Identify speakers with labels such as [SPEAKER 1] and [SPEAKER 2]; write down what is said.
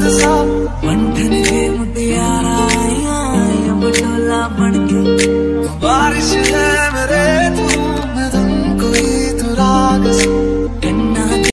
[SPEAKER 1] साथ बारिश है मेरे